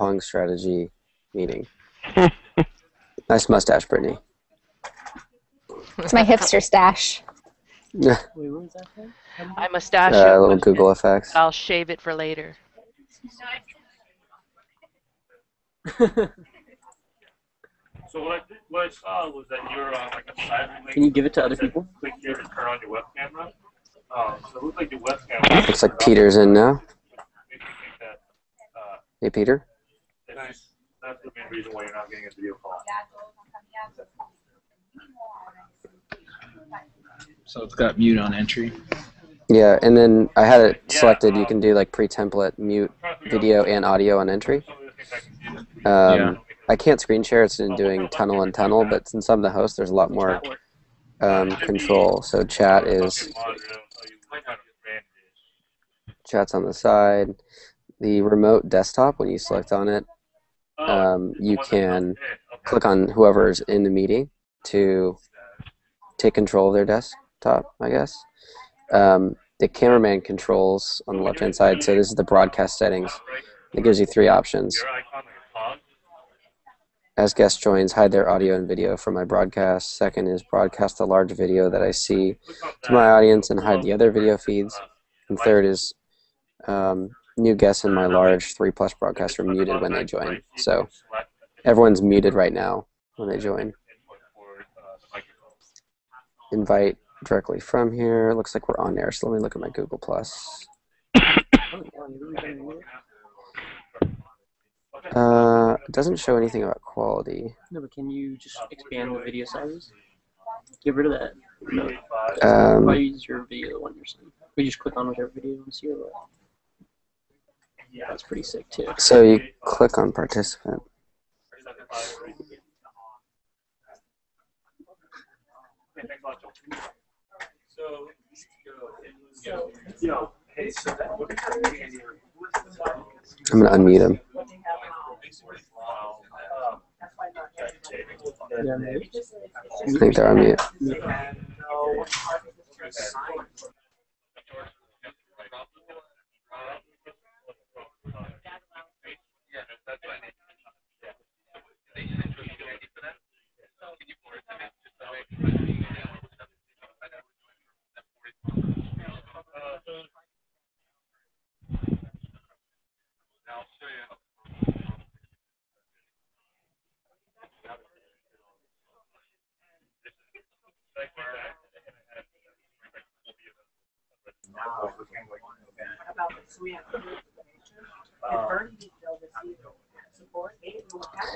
pong strategy meeting. nice mustache, Brittany. It's my hipster stash. Wait, what was that for? I mustache Uh, it, little but Google effects. I'll shave it for later. So what I, did, what I saw was that you're on like a side link. Can you give it to other people? Click here to turn on your web camera. Um, so it looks like your webcam. Looks like Peter's in now. Makes me think that uh, Hey, Peter. That's, that's the main reason why you're not getting a video call. So it's got mute on entry. Yeah, and then I had it selected. You can do like pre-template mute video and audio on entry. Some of the things I can do. Um, Yeah. I can't screen share. It's in doing tunnel and tunnel, but since I'm the host, there's a lot more um, control. So chat is Fucking monitor, it'll tell you what kind of brand it is. chat's on the side. The remote desktop, when you select on it, Oh, um, you can click on whoever's in the meeting to take control of their desktop, I guess. Um, the cameraman controls on the left hand side. So this is the broadcast settings. It gives you three options. As guest joins, hide their audio and video from my broadcast. Second is broadcast a large video that I see to my audience and hide the other video feeds. And third is um, new guests in my large three plus broadcast are muted when they join. So everyone's muted right now when they join. Invite directly from here. Looks like we're on there. So let me look at my Google Plus. Wow, you really done it. Uh, it doesn't show anything about quality. No, but can you just expand the video sizes? Get rid of that. No. Um, Why use your video the one you're seeing? We just click on whichever video and see or what? That's pretty sick too. so you click on participant. I'm gonna unmute him. I think they're on mute.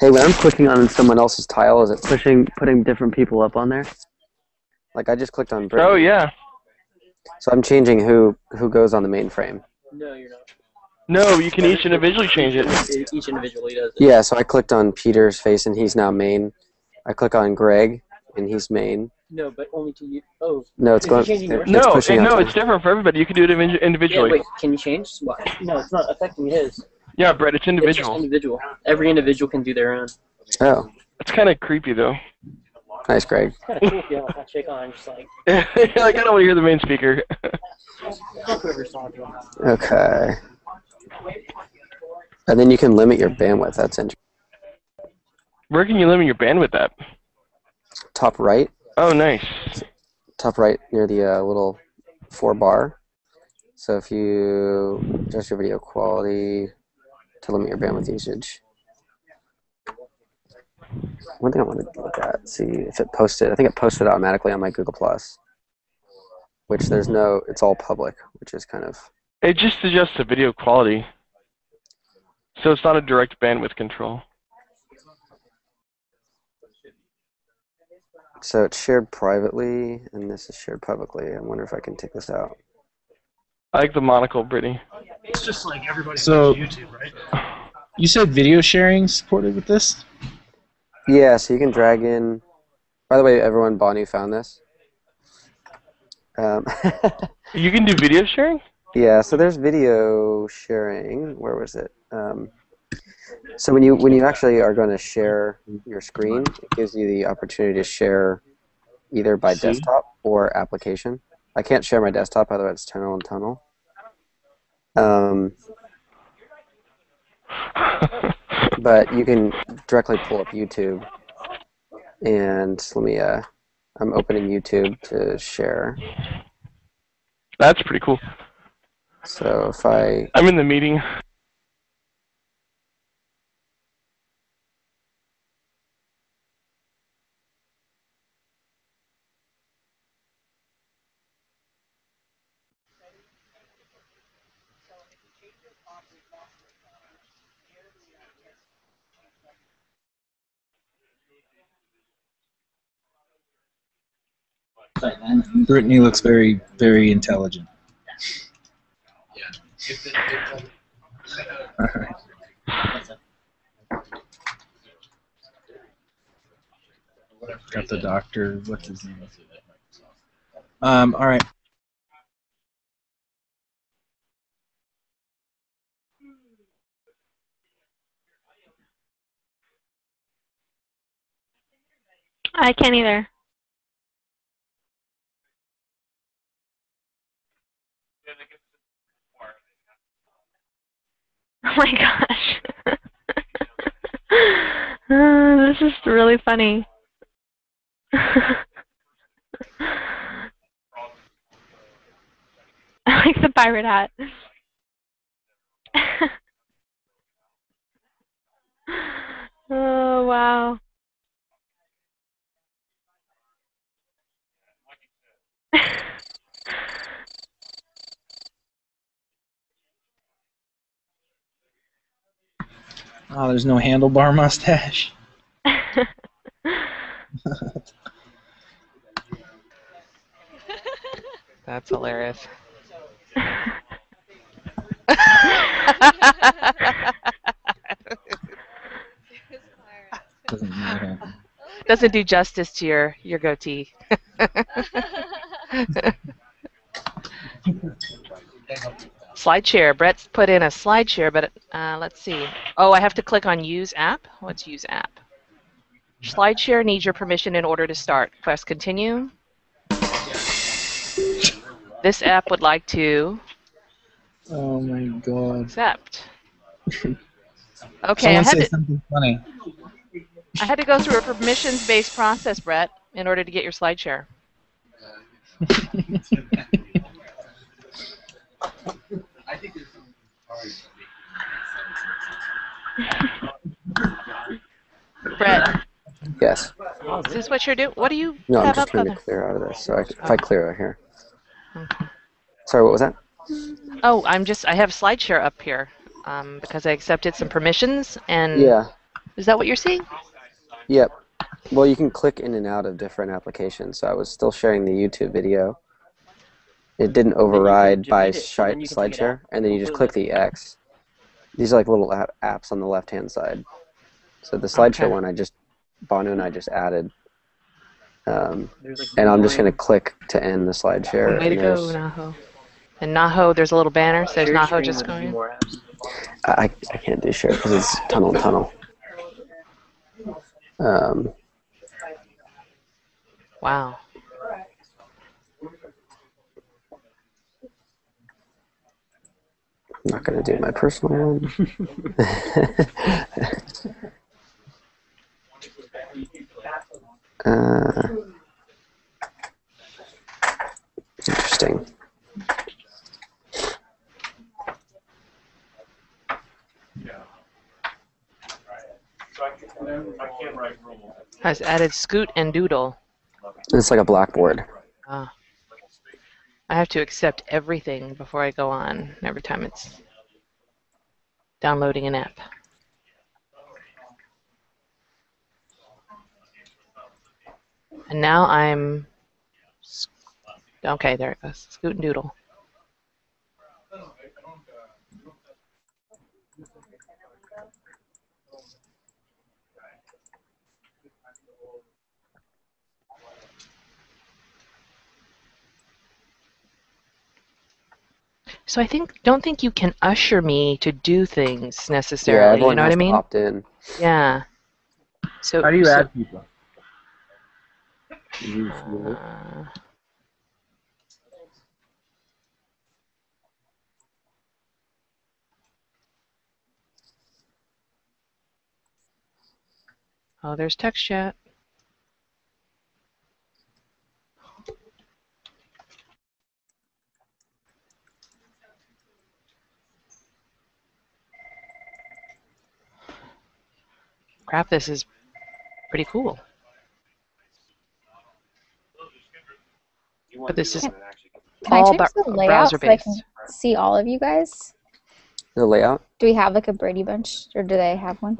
Hey, when I'm clicking on someone else's tile, is it pushing, putting different people up on there? Like I just clicked on Brittany. Oh yeah. So I'm changing who who goes on the mainframe. No, you're not. No, you can each individually change it. It- Each individually does it. Yeah, so I clicked on Peter's face and he's now main. I click on Greg and he's main. No, but only to you. Oh, No, it's Is it going. changing yours? it's No, pushing and no, it's different for everybody. You can do it individu- yeah. individually. Wait, can you change? What? No, it's not affecting his. Yeah, Brett, it's individual. It's just individual. individual. Every individual can do their own. Oh, It's kind of creepy though. nice, Greg. Kind of cool feeling. I shake on, just like like I don't want to hear the main speaker. Okay. And then you can limit your bandwidth. That's interesting. Where can you limit your bandwidth at? Top right, Oh, nice. top right near the uh, little four bar. So if you adjust your video quality to limit your bandwidth usage. One thing I wanted to look at, see if it posted. I think it posted automatically on my Google Plus, which there's no. It's all public, which is kind of It just adjusts the video quality. So it's not a direct bandwidth control. So it's shared privately, and this is shared publicly. I wonder if I can take this out. I like the monocle, Brittany. It's just like everybody So- YouTube, right? You said video sharing supported with this? Yeah, so you can drag in. By the way, everyone, Bonnie found this. Um, You can do video sharing? yeah, so there's video sharing. Where was it? Um, so when you when you actually are going to share your screen, it gives you the opportunity to share either by See? desktop or application. I can't share my desktop, otherwise it's tunnel and tunnel. Um, but you can directly pull up YouTube. And let me, uh, I'm opening YouTube to share. That's pretty cool. So if I, I'm in the meeting. Brittany looks very, very intelligent. All right. Got the doctor. What's his name? Um. All right. I can't either. Oh my gosh. This is really funny. I like the pirate hat. oh wow. Oh, there's no handlebar mustache. That's hilarious. Doesn't. Doesn't do justice to your your goatee. slide share. Brett's put in a slide share, but uh, let's see. Oh, I have to click on Use App. What's Use App? Slide share needs your permission in order to start. Press Continue. This app would like to Oh my god. accept. Okay, I Someone had say to, something funny. I had to go through a permissions-based process, Brett, in order to get your slide Brett, yes. is this what you're doing? What do you No, I'm just trying to clear out of this. So I, if I clear out here. Okay. Sorry, what was that? Oh, I'm just, I have SlideShare up here um, because I accepted some permissions and Yeah. is that what you're seeing? Yep. Well, you can click in and out of different applications. So I was still sharing the YouTube video. It didn't override by it, and shi- then you can take it SlideShare, and then you just click the X. These are like little app- apps on the left-hand side. So the SlideShare Okay. one, I just Banu and I just added, um, like and I'm just gonna click to end the SlideShare. Way to and go, there's- Naho. And Naho, there's a little banner says share Naho just with going. I, I can't do share because it's tunnel tunnel. Um, Wow. I'm not gonna do my personal one. uh, interesting. I can't write rules. Has added Scoot and Doodle. It's like a blackboard. Ah. I have to accept everything before I go on every time it's downloading an app. And now I'm. Okay, there it goes. Scoot and Doodle. So I think don't think you can usher me to do things Yeah, necessarily. you everyone know what has I to mean? opt in. Yeah. So How do you so- add people? uh, Oh, there's text chat. Crap, this is pretty cool. But this is Can all change ba- the layout so I can see all of you guys? The layout? Do we have like a Brady Bunch, or do they have one?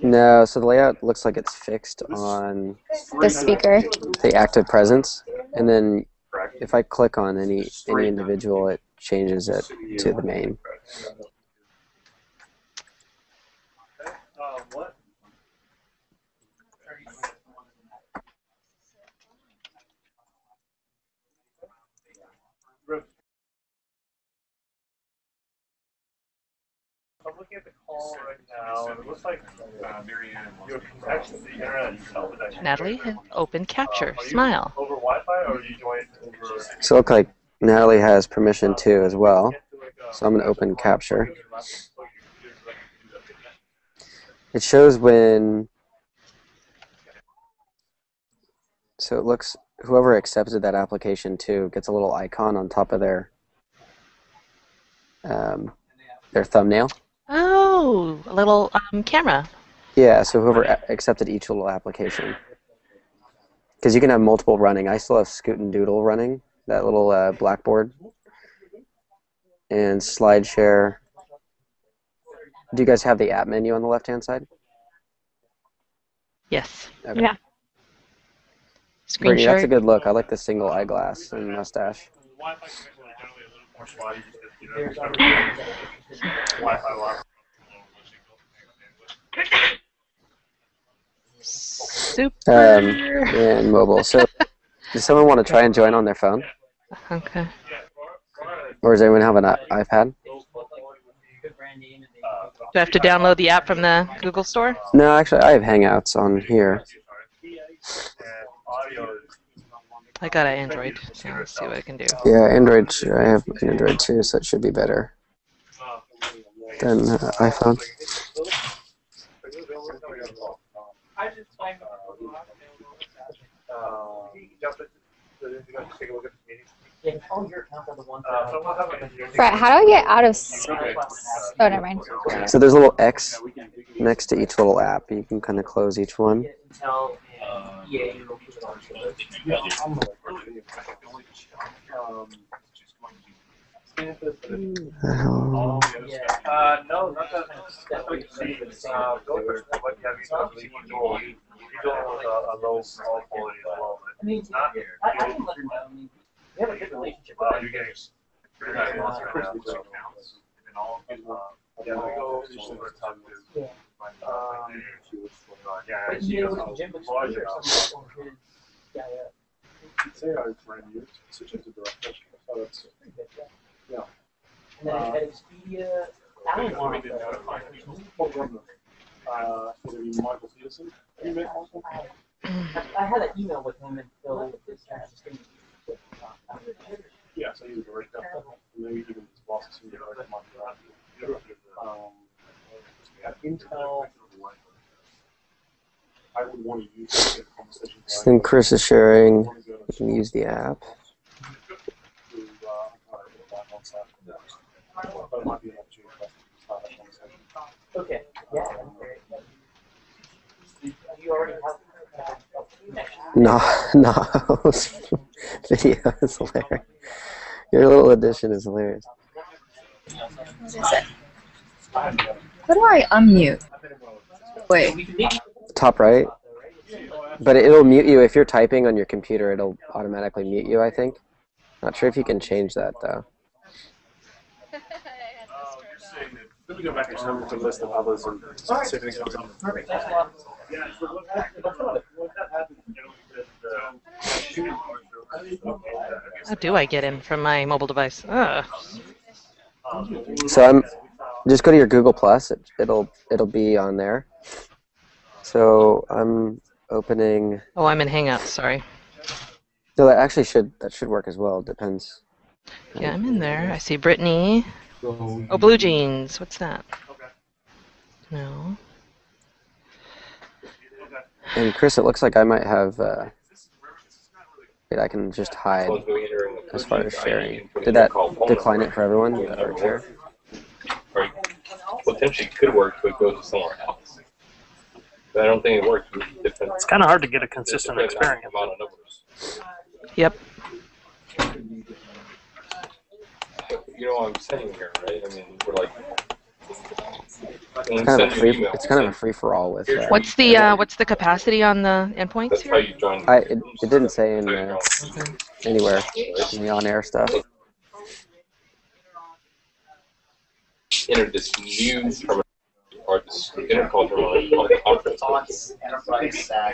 No, so the layout looks like it's fixed on The speaker. the active presence, and then if I click on any any individual, it changes it to the main. Uh, what? I'm looking at the call right now, it looks like uh, your connection to the internet itself is actually Natalie has opened capture. Are Smile. over Wi-Fi, or you joined over? So it look like Natalie has permission too as well. So I'm gonna open capture. It shows when. So it looks whoever accepted that application too gets a little icon on top of their um, their thumbnail. Oh, a little um, camera. Yeah, so whoever a- accepted each little application. Because you can have multiple running. I still have Scoot and Doodle running, that little uh, blackboard. And SlideShare. Do you guys have the app menu on the left hand side? Yes. Okay. Yeah. Screen Brittany, that's a good look. I like the single eyeglass and mustache. More spotty because, you know, Wi-Fi lock. Super. Um, and mobile. So, does someone want to try and join on their phone? Okay. Or does anyone have an i- iPad? Do I have to download the app from the Google Store? No, actually, I have Hangouts on here. And audio is I got an Android. So let's see what I can do. Yeah, Android. I have an Android too, so it should be better than uh, iPhone. Brett, how do I get out of? s- Oh, never mind. So there's a little X next to each little app. You can kind of close each one. The hell? Uh, no, not that. You. Uh, go for what you have. You know, you. You go with a, low, low quality as well. I mean, not I, I can let her know. I mean, we have a good relationship. you're getting. pretty nice right now, so, uh, Yeah, we go over to. Um, yeah, yeah. Yeah. Notify uh? I had an email with him and Phil. was just gonna- Yeah, so he was a direct and maybe even his boss is in direct Michael. Um, at Intel, I would want to use it in a conversation. So then Chris is sharing. You can use the app. to, on Saturday. But it might be an opportunity for us to start that conversation. Okay, yeah. You already have. No, no. Video is hilarious. Your little addition is hilarious. What is it? How do I unmute? Wait. We can maybe Top right. But it'll mute you if you're typing on your computer. It'll automatically mute you. I think. Not sure if you can change that though. Let me go back and show the list of others and see if anything comes up. Perfect, thanks a lot. Yeah, so what that, what that happens generally is, How do I get in from my mobile device? Ugh. So I'm just go to your Google Plus. It, it'll it'll be on there. So I'm opening. Oh, I'm in Hangouts. Sorry. No, that actually should that should work as well. Depends. Yeah, I'm in there. I see Brittany. Oh, Blue Jeans. What's that? No. And Chris, it looks like I might have. Uh, wait, I can just hide as far as sharing. Did that decline it for everyone? Or share? Potentially could work, but go to somewhere else. But I don't think it works. with different- It's kind of hard to get a consistent different experience. Amount of numbers. Yep. You know what I'm saying here, right? I mean, we're like. It's kind of a free. It's kind of a free for all with. Uh, What's the uh, what's the capacity on the endpoints That's how here? you join. I it, it didn't say in uh, anywhere in the on-air stuff. enter this new terminal or this intercall terminal conference.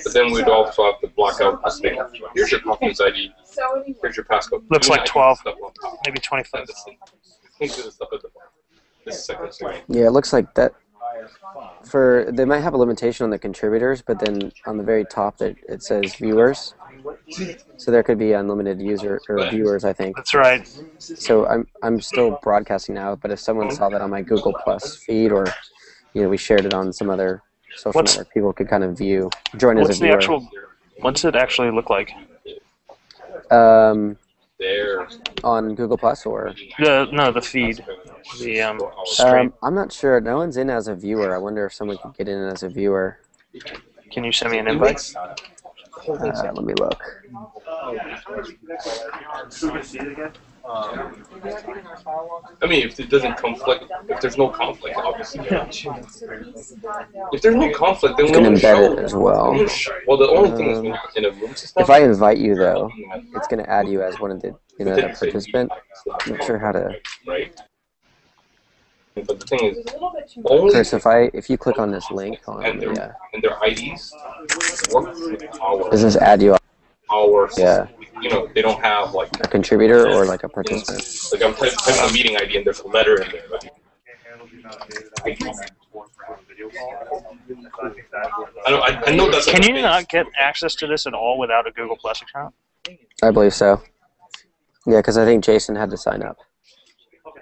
But then we'd also have to block out the thing. Here's your conference ID. Here's your passcode. Looks like 12, stuff on top. maybe 25. And this- Think of the stuff at the bottom. This second screen. Yeah, it looks like that. For they might have a limitation on the contributors, but then on the very top it, it says viewers. So there could be unlimited user or viewers, I think. That's right. So I'm I'm still broadcasting now, but if someone saw that on my Google Plus feed or you know we shared it on some other social What's- network, people could kind of view join as What's a the viewer. actual? What's it actually look like? um, There. on Google Plus or The no, the feed, the um, stream. um, I'm not sure. No one's in as a viewer. I wonder if someone could get in as a viewer. Can you send me an invite? Uh, let me look. I mean, if it doesn't conflict, if there's no conflict, obviously. If there's no conflict, then You we can don't show. embed it as well. we don't sh- Well, the only thing is Um, when you're in a room system. If I invite you though, it's gonna add you as one of the you know the participant. I'm not sure how to. Right. But the thing is, only Chris, if I if you click on this link, on, and their uh, and their IDs work does this add you our Yeah. you know they don't have like a contributor or like a participant? like I'm typing typing a meeting ID and there's a letter in there. Right? I know I, I know that's Can you a not get access to this at all without a Google Plus account? I believe so. Yeah, because I think Jason had to sign up. Oh,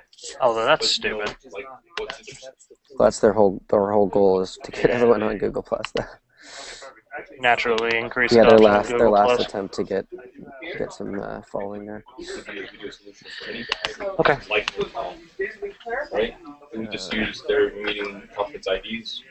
Although that's stupid. like what's the difference? Well, that's their whole their whole goal is to get everyone on Google Plus. Though. Naturally increase Yeah, their last their Google last Plus. attempt to get get some uh, following there. Okay. Like, right? We just use their meeting conference IDs